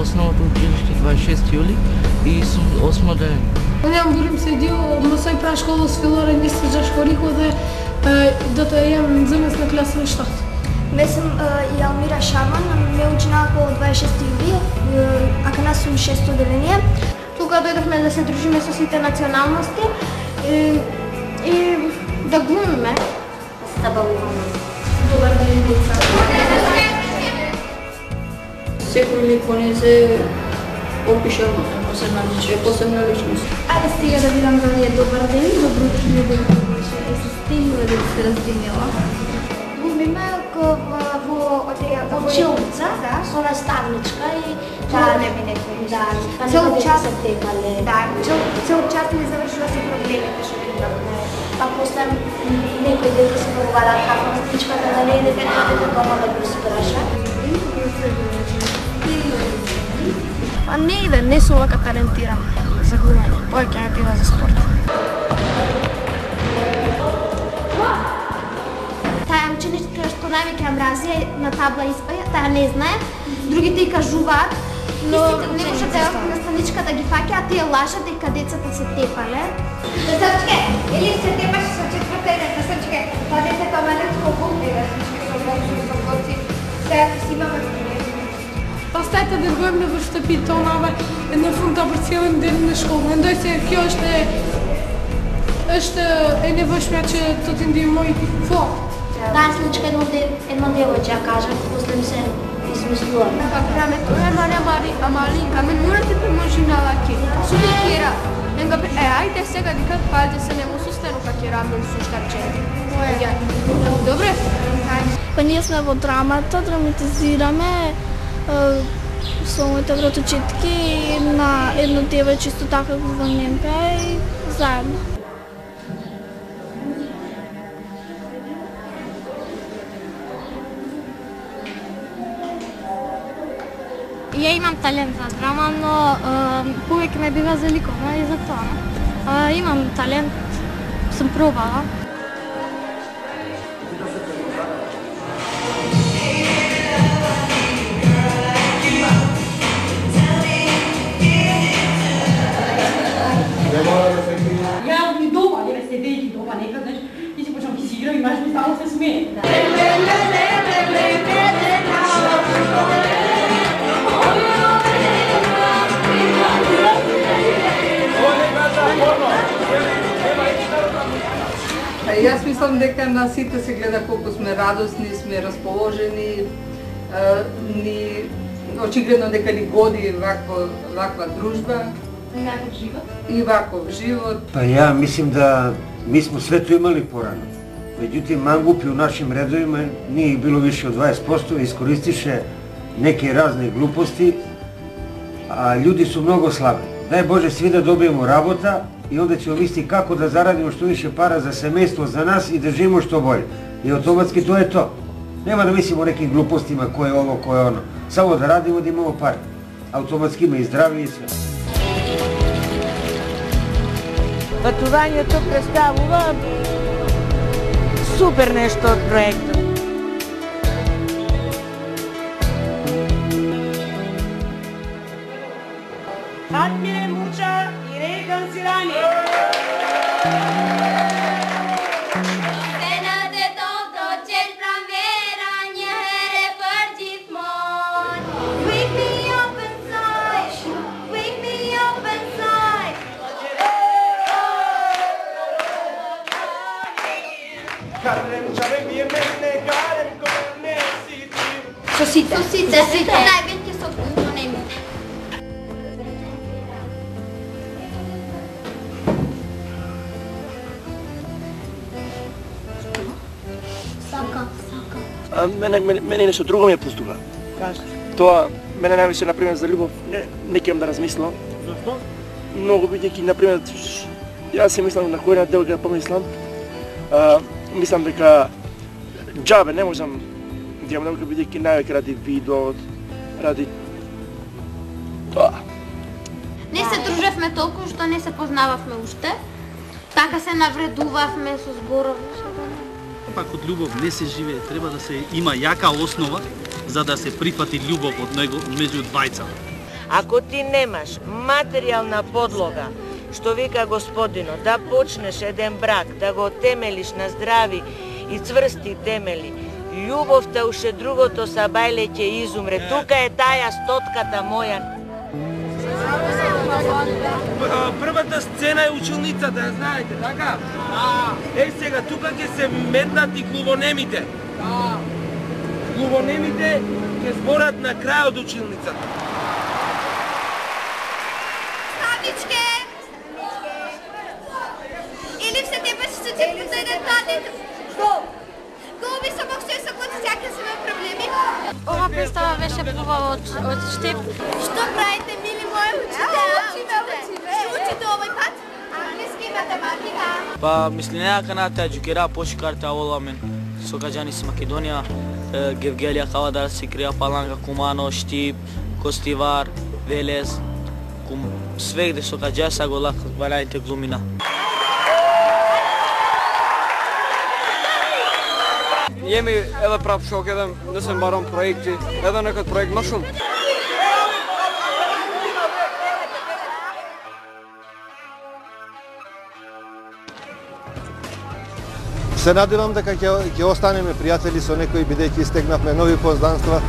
основното училиште 26 јули и сум осмо ден. Јам бурим седио, мосој прашкола с филора не се жашкорико да да тоа јам замес на класа на штат. Ме сум и Алмира Шаман, ме учина по 26 јули, а кај нас сум 6 одделение. Тука дојдовме да се дружиме со сите националности и, и да глумиме. Забавуваме. Добар ден, деца. Секој ли поне се опиша посебна личност, посебна личност. Ајде стига да видам дали е добар ден, добро утро, добро вечер. Е се стигнува да се раздинела. Глумиме во во училница, да, со наставничка и Да, не би некој Да, па цел некој час се тепале. Да, цел, цел час не завршува се проблемите што ги имавме. Па после некои деца се поговараа како мастичката да не иде кај дете дома да не сум вака талентиран за глумење. Повеќе ме бива за спорт. Таа ученичка што највеќе ја мрази на табла испаја, таа не знае. Другите и кажуваат, но не може да наставничка да ги фаќа, а тие лажат дека децата се тепале. Насочке, или се тепаш со четврта или насочке, па детето малечко бухне да се со со коци. Сега си имаме Pastaj të dërgojmë në shtëpitë tona dhe në fund të përcjellim deri në shkollë. Mendoj se kjo është e është e nevojshme që të të ndihmoj fort. Dasnička jedno djevojče, ja kažem, pustim se izmislila. Prame më mane Amalinka, men morate pomoći na laki. Sudikira. Njega, e, ajde sega nikad palite se ne usustanu kak je ramen su šta čeli. Ja, dobro je? Pa nismo evo drama, to dramatizirame, со моите братучетки и на едно девојче исто така во Немка и заедно. Ја имам талент за драма, но повеќе ме бива за ликовна и за тоа. Имам талент, сум пробала. Играм и маж ми само се смее. Е, Јас мислам дека на сите се гледа колку сме радосни, сме расположени, ни очигледно дека ни годи ваква, ваква дружба Некој живот. и ваков живот. Па ја мислим да ми смо свето имали порано. Меѓутоа мангупи у нашим редовима nije bilo više od 20%, iskoristiše neke razne gluposti, a ljudi su mnogo slabi. Daj Bože svi da dobijemo rabota i onda ćemo misliti kako da zaradimo što više para za semejstvo, za nas i da živimo što bolje. I automatski to je to. Nema da mislimo o nekim glupostima ko je ovo, ko je ono. Samo da radimo da imamo pare. Automatski ima i zdravlje i sve. Патувањето представува супер нешто од проектот. Адмире Муча и Рейган Сирани. Wake Сите. Со сите, со сите. Највеќе со глумоnemите. Сака, сака. А, мене, мене, мене нешто друго ми е постуга. Кажи. Тоа, мене највише, например, за љубов, не, не кем да размислам. Зашто? Многу бидејќи, например, јас си мислам на кој на дел ќе помислам, а, мислам дека џабе не можам да имам наука бидејќи највеќе ради видот, ради тоа. Не се дружевме толку што не се познававме уште. Така се навредувавме со зборови. Пак од љубов не се живее, треба да се има јака основа за да се прифати љубов од него меѓу двајцата. Ако ти немаш материјална подлога, што вика господино, да почнеш еден брак, да го темелиш на здрави и цврсти темели, љубовта уште другото сабајле ќе изумре. Тука е таа стотката моја. Првата сцена е училницата, ја знаете, така? Е, сега, тука ќе се метнат и глувонемите. Глувонемите ќе зборат на крај од училницата. Ставичке! Или се тебе се се подаде татето. Што? Го би се мог се се на проблеми. Ова представа беше побава од, од Штеп. Што правите, мили мои учители? Учиме, учиме. Што учите овој пат? Англиски и математика. Па, мисли некака на таа џукера пошикарта оламен со граѓани со Македонија, Гевгелија Кавадар си крија Паланка, Кумано, Штип, Костивар, Велес, кум, свегде со каѓа са го лак валяните глумина. Јеми еве прав шок еден, не се барам проекти, еден некој проект нашум. Се надевам дека ќе, ќе останеме пријатели со некои бидејќи истегнавме нови познанства